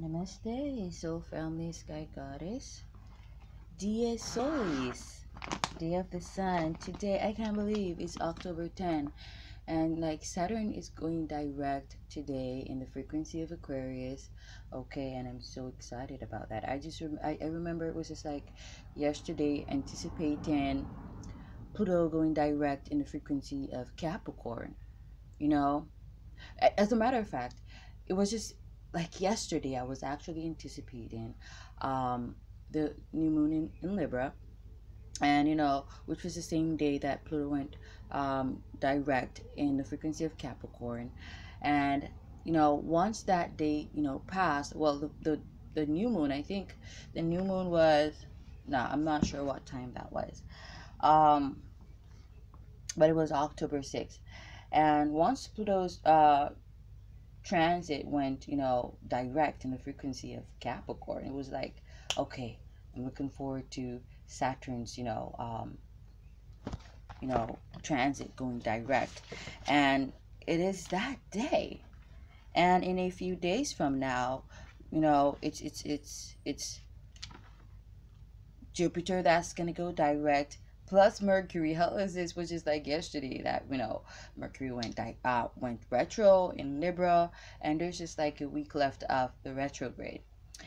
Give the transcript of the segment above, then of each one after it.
Namaste, Soul Family Skyy Goddess. Dies Solis, Day of the Sun. Today, I can't believe it's October 10. And like Saturn is going direct today in the frequency of Aquarius. Okay, and I'm so excited about that. I just, rem- I, I remember it was just like yesterday anticipating Pluto going direct in the frequency of Capricorn. You know, as a matter of fact, it was just like yesterday, I was actually anticipating um, the new moon in, in Libra, and you know, which was the same day that Pluto went um, direct in the frequency of Capricorn, and you know, once that day, you know, passed, well, the the, the new moon, I think, the new moon was, nah, I'm not sure what time that was, um, but it was October 6th, and once Pluto's uh transit went, you know, direct in the frequency of Capricorn, it was like, okay, I'm looking forward to Saturn's, you know, um, you know, transit going direct. And it is that day. And in a few days from now, you know, it's it's it's it's Jupiter that's gonna go direct plus Mercury. How is this? Was just like yesterday that you know Mercury went uh, went retro in Libra, and there's just like a week left of the retrograde,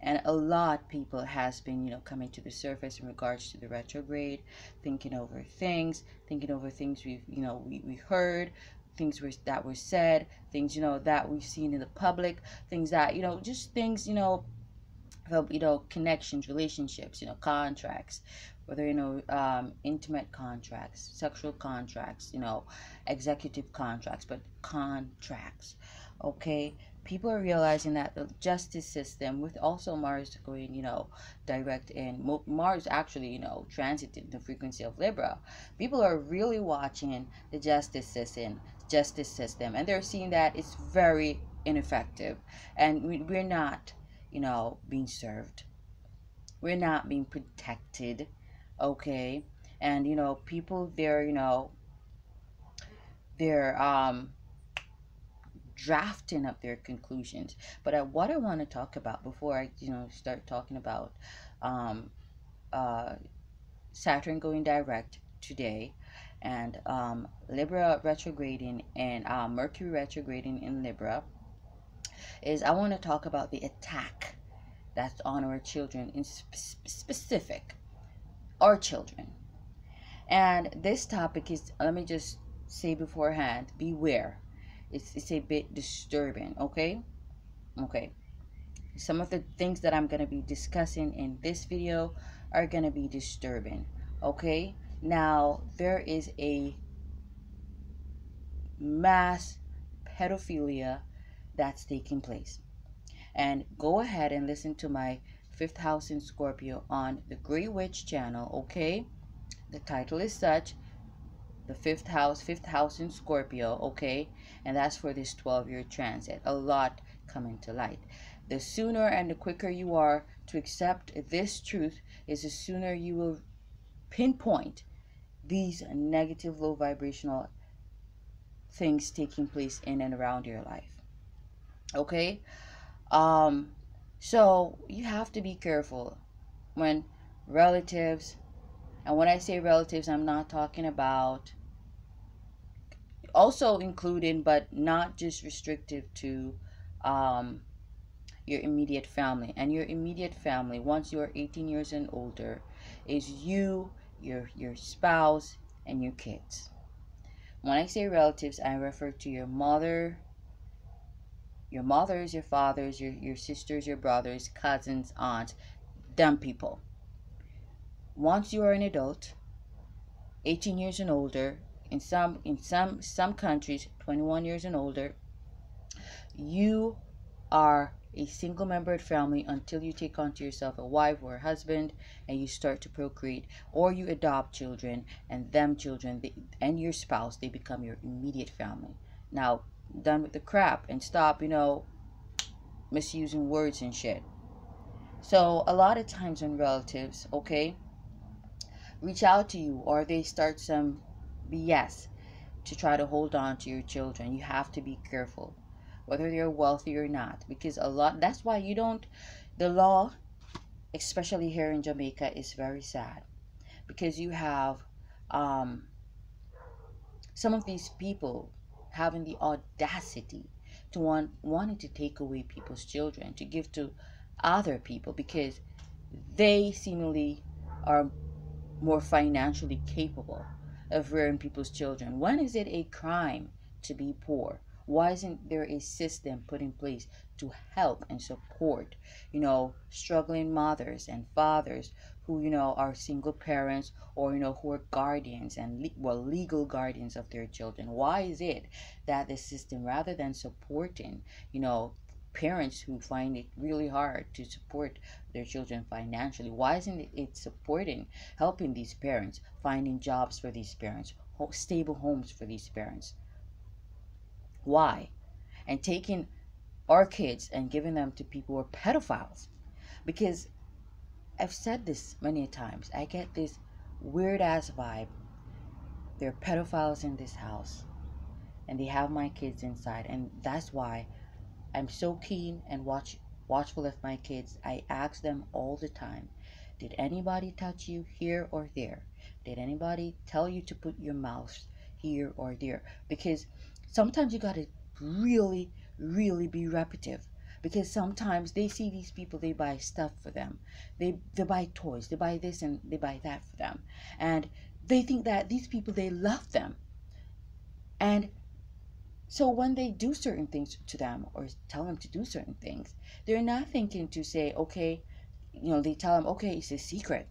and a lot people has been you know coming to the surface in regards to the retrograde, thinking over things, thinking over things we've you know we, we heard. Things were, that were said, things you know that we've seen in the public, things that you know, just things you know, you know, connections, relationships, you know, contracts, whether you know um, intimate contracts sexual contracts you know executive contracts but contracts okay? People are realizing that the justice system with also mars going you know direct in mars actually you know transited the frequency of libra people are really watching the justice system justice system and they're seeing that it's very ineffective and we, we're not you know being served. We're not being protected okay? And you know people they're you know they're um drafting up their conclusions. But uh, what i want to talk about before i you know start talking about um uh saturn going direct today and um libra retrograding and uh, mercury retrograding in libra is i want to talk about the attack that's on our children in sp- specific our children. And this topic is, let me just say beforehand, beware. It's, it's a bit disturbing, okay? Okay. Some of the things that I'm going to be discussing in this video are going to be disturbing, okay? Now, there is a mass pedophilia that's taking place. And go ahead and listen to my fifth house in Scorpio on the Grey Witch channel, okay? The title is such, the fifth house, fifth house in Scorpio, okay? And that's for this 12 year transit. A lot coming to light. The sooner and the quicker you are to accept this truth is the sooner you will pinpoint these negative, low vibrational things taking place in and around your life. Okay? Um, so you have to be careful when relatives, and when I say relatives, I'm not talking about also including, but not just restrictive to um, your immediate family. And your immediate family, once you're 18 years and older, is you, your your spouse, and your kids. When I say relatives, I refer to your mother, your mothers, your fathers, your, your sisters, your brothers, cousins, aunts, dumb people. Once you are an adult, 18 years and older, in some in some some countries 21 years and older, you are a single membered family until you take onto yourself a wife or a husband and you start to procreate or you adopt children and them children they, and your spouse they become your immediate family now done with the crap and stop, you know, misusing words and shit. So a lot of times when relatives, okay, reach out to you or they start some BS to try to hold on to your children, you have to be careful. whether they're wealthy or not. Because a lot, that's why you don't, the law, especially here in Jamaica, is very sad. Because you have um, some of these people having the audacity to want wanting to take away people's children to give to other people because they seemingly are more financially capable of rearing people's children. When is it a crime to be poor? Why isn't there a system put in place to help and support, you know, struggling mothers and fathers who, you know, are single parents or, you know, who are guardians and, le- well, legal guardians of their children? Why is it that the system, rather than supporting, you know, parents who find it really hard to support their children financially why isn't it supporting helping these parents finding jobs for these parents stable homes for these parents? Why? And taking our kids and giving them to people who are pedophiles. Because i've said this many times i get this weird ass vibe there are pedophiles in this house and they have my kids inside and that's why I'm so keen and watch watchful of my kids. I ask them all the time, did anybody touch you here or there? Did anybody tell you to put your mouth here or there? Because sometimes you got to really, really be repetitive. Because sometimes they see these people, they buy stuff for them. They, they buy toys, they buy this and they buy that for them. And they think that these people, they love them. And so when they do certain things to them or tell them to do certain things, they're not thinking to say, okay, you know, they tell them, okay, it's a secret.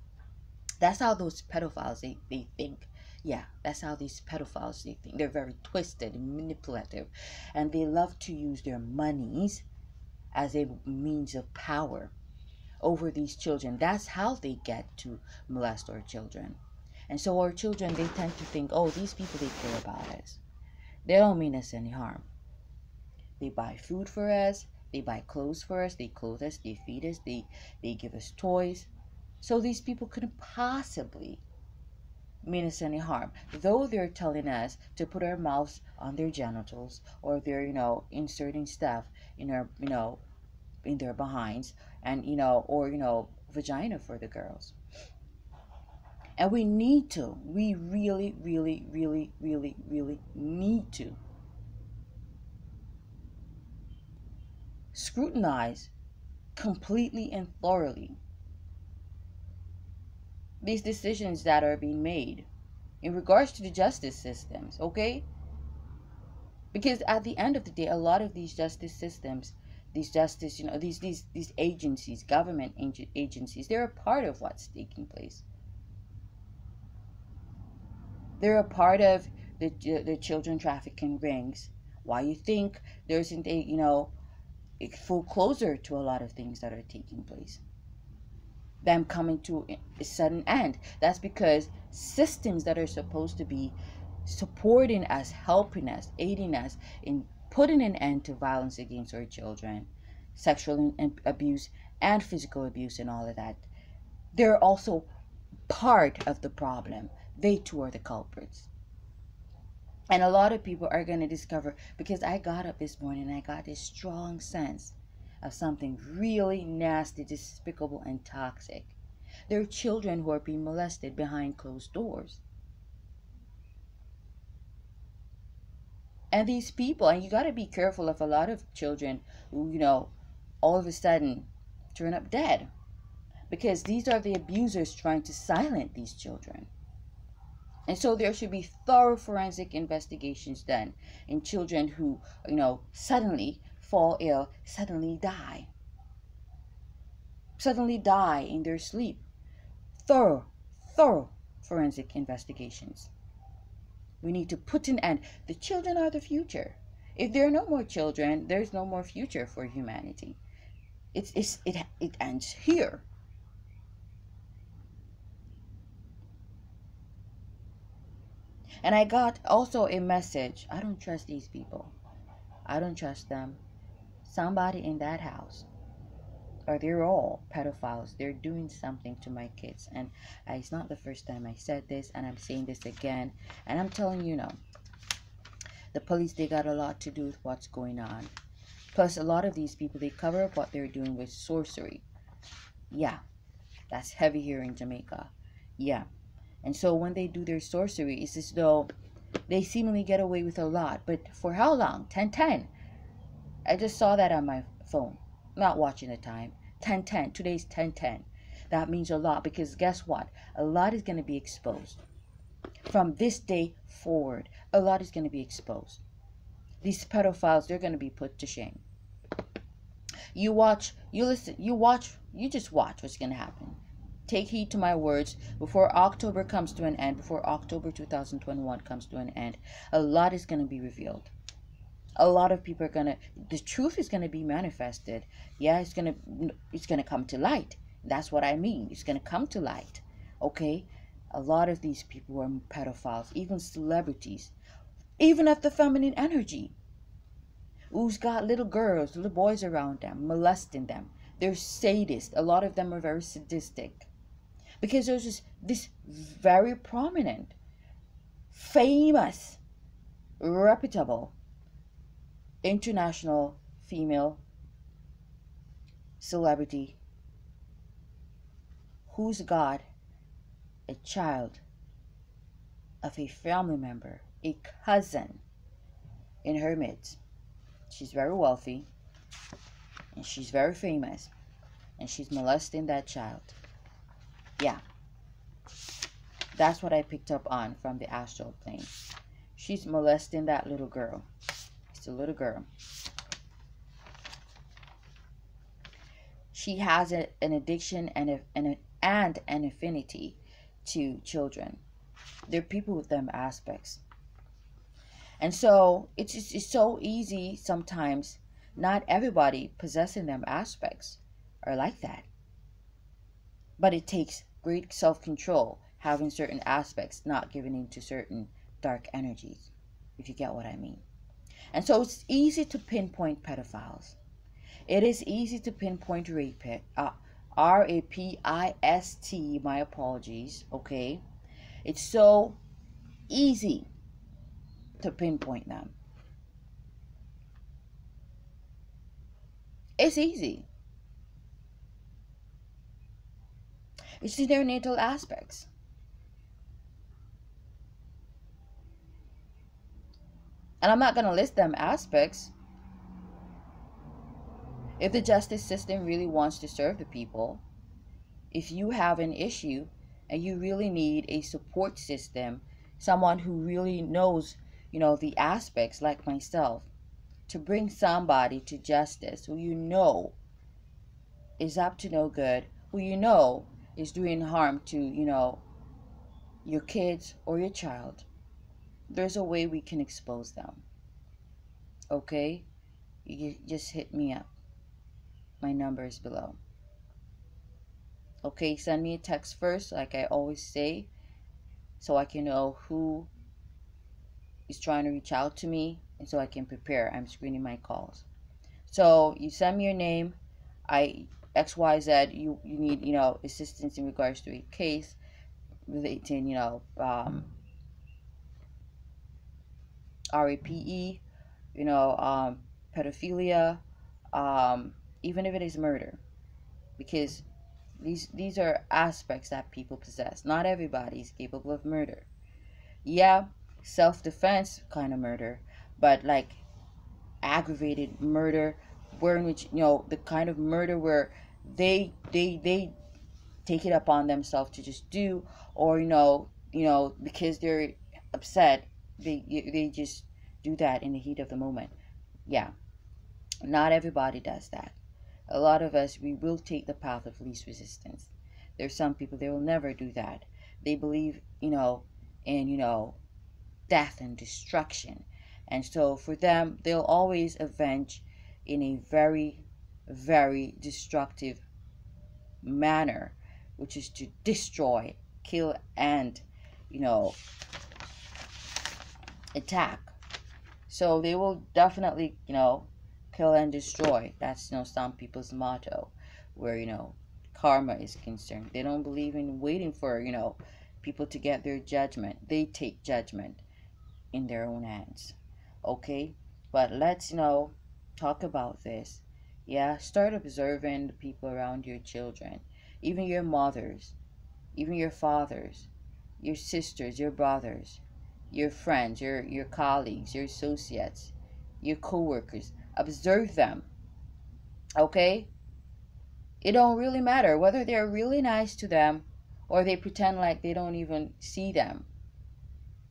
That's how those pedophiles they, they think. Yeah, that's how these pedophiles they think. They're very twisted and manipulative. And they love to use their monies as a means of power over these children. That's how they get to molest our children. And so our children they tend to think, oh, these people they care about us. They don't mean us any harm. They buy food for us, they buy clothes for us, they clothe us, they feed us, they, they give us toys. So these people couldn't possibly mean us any harm. Though they're telling us to put our mouths on their genitals or they're, you know, inserting stuff in our, you know, in their behinds and, you know, or, you know, vagina for the girls. And we need to. We really, really, really, really, really need to scrutinize completely and thoroughly these decisions that are being made in regards to the justice systems, okay? Because at the end of the day, a lot of these justice systems, these justice, you know, these these these agencies, government agencies, they're a part of what's taking place. They're a part of the, the children trafficking rings. Why you think there isn't a, you know, a full closure to a lot of things that are taking place? Them coming to a sudden end. That's because systems that are supposed to be supporting us, helping us, aiding us in putting an end to violence against our children, sexual abuse and physical abuse and all of that, they're also part of the problem they too are the culprits. And a lot of people are going to discover because I got up this morning and I got this strong sense of something really nasty, despicable, and toxic. There are children who are being molested behind closed doors. And these people, and you got to be careful of a lot of children who, you know, all of a sudden turn up dead. Because these are the abusers trying to silence these children. And so there should be thorough forensic investigations done in children who, you know, suddenly fall ill, suddenly die. Suddenly die in their sleep. Thorough, thorough forensic investigations. We need to put an end. The children are the future. If there are no more children, there's no more future for humanity. It's, it's, it, it ends here. And I got also a message. I don't trust these people. I don't trust them. Somebody in that house, or they're all pedophiles. They're doing something to my kids. And it's not the first time I said this, and I'm saying this again. And I'm telling you now, the police, they got a lot to do with what's going on. Plus, a lot of these people, they cover up what they're doing with sorcery. Yeah, that's heavy here in Jamaica. Yeah. And so when they do their sorcery, it's as though they seemingly get away with a lot. But for how long? 1010. I just saw that on my phone. Not watching the time. 1010. Today's 1010. That means a lot because guess what? A lot is going to be exposed. From this day forward, a lot is going to be exposed. These pedophiles, they're going to be put to shame. You watch, you listen, you watch, you just watch what's going to happen. Take heed to my words. Before October comes to an end, before October 2021 comes to an end, a lot is going to be revealed. A lot of people are to, the truth is to be manifested. Yeah, it's to, it's to come to light. That's what I mean. It's to come to light. Okay? A lot of these people are pedophiles, even celebrities, even of the feminine energy. Who's got little girls, little boys around them, molesting them. They're sadists. A lot of them are very sadistic. Because there's this, this very prominent, famous, reputable, international female celebrity who's got a child of a family member, a cousin in her midst. She's very wealthy and she's very famous and she's molesting that child. Yeah. That's what I picked up on from the astral plane. She's molesting that little girl. A little girl. She has a, an addiction and, a, and, a, and an affinity to children. They're people with them aspects. And so it's, just, it's so easy sometimes. Not everybody possessing them aspects are like that. But it takes great self control having certain aspects, not giving in to certain dark energies, if you get what I mean. And so it's easy to pinpoint pedophiles. It is easy to pinpoint rape, uh, R A P I S T, my apologies, okay? It's so easy to pinpoint them. It's easy. It's in their natal aspects. And I'm not going to list them aspects. If the justice system really wants to serve the people, if you have an issue and you really need a support system, someone who really knows, you know, the aspects like myself, to bring somebody to justice who you know is up to no good, who you know is doing harm to, you know, your kids or your child, there's a way we can expose them. Okay? You just hit me up. My number is below. Okay, send me a text first, like I always say, so I can know who is trying to reach out to me and so I can prepare. I'm screening my calls. So you send me your name. I XYZ, you, you need, you know, assistance in regards to a case relating, you know, um, RAPE, you know, um, pedophilia, um, even if it is murder, because these these are aspects that people possess. Not everybody is capable of murder. Yeah, self-defense kind of murder, but like aggravated murder, where in which you know the kind of murder where they they they take it upon themselves to just do, or you know you know because they're upset, they they just do that in the heat of the moment. Yeah, not everybody does that a lot of us, we will take the path of least resistance. There's some people, they will never do that. They believe, you know, in, you know, death and destruction. And so for them, they'll always avenge in a very, very destructive manner, which is to destroy, kill, and, you know, attack. So they will definitely, you know, kill and destroy. That's you know some people's motto, where you know karma is concerned. They don't believe in waiting for you know people to get their judgment. They take judgment in their own hands. Okay, but let's you know talk about this. Yeah, start observing the people around your children, even your mothers, even your fathers, your sisters, your brothers, your friends, your, your colleagues, your associates, your co-workers. Observe them. Okay? It don't really matter whether they're really nice to them or they pretend like they don't even see them.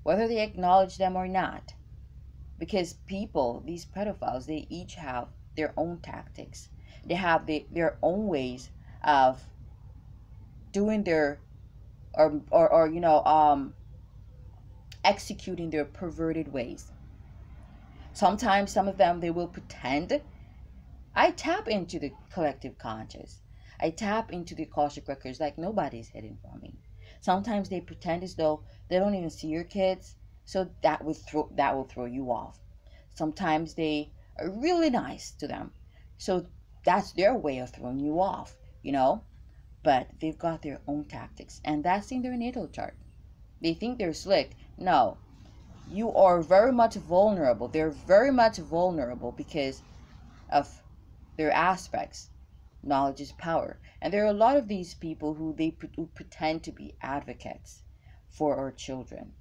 Whether they acknowledge them or not. Because people, these pedophiles, they each have their own tactics. They have the, their own ways of doing their or or, or you know um executing their perverted ways. Sometimes some of them they will pretend. I tap into the collective conscious. I tap into the Akashic records like nobody's hidden from me. Sometimes they pretend as though they don't even see your kids, so that will throw that will throw you off. Sometimes they are really nice to them, so that's their way of throwing you off, you know. But they've got their own tactics, and that's in their natal chart. They think they're slick. No, you are very much vulnerable. They're very much vulnerable because of their aspects. Knowledge is power. And there are a lot of these people who they who pretend to be advocates for our children.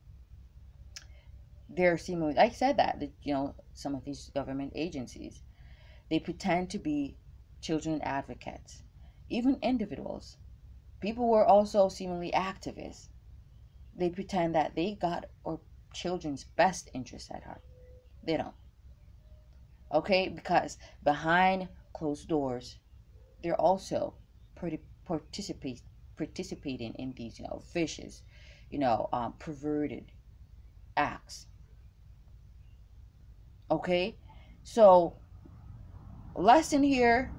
They're seemingly, I said that, that, you know, some of these government agencies, they pretend to be children advocates, even individuals. People who are also seemingly activists they pretend that they got our children's best interests at heart. They don't. Okay, because behind closed doors, they're also participate participating in these, you know, vicious, you know, um, perverted acts. Okay, so lesson here: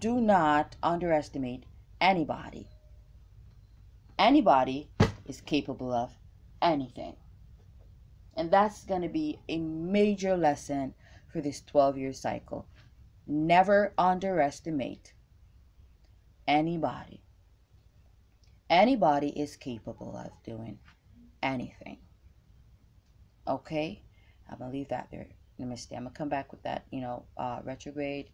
do not underestimate anybody. Anybody is capable of anything. And that's going to be a major lesson for this 12 year cycle. Never underestimate anybody. Anybody is capable of doing anything. Okay? I'm going to leave that there. Namaste. I'm going to come back with that, you know, uh, retrograde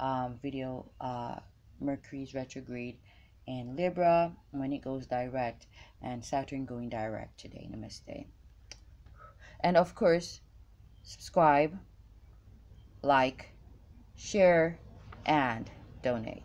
um, video, uh, Mercury's retrograde and Libra when it goes direct, and Saturn going direct today. Namaste. And of course, subscribe, like, share, and donate.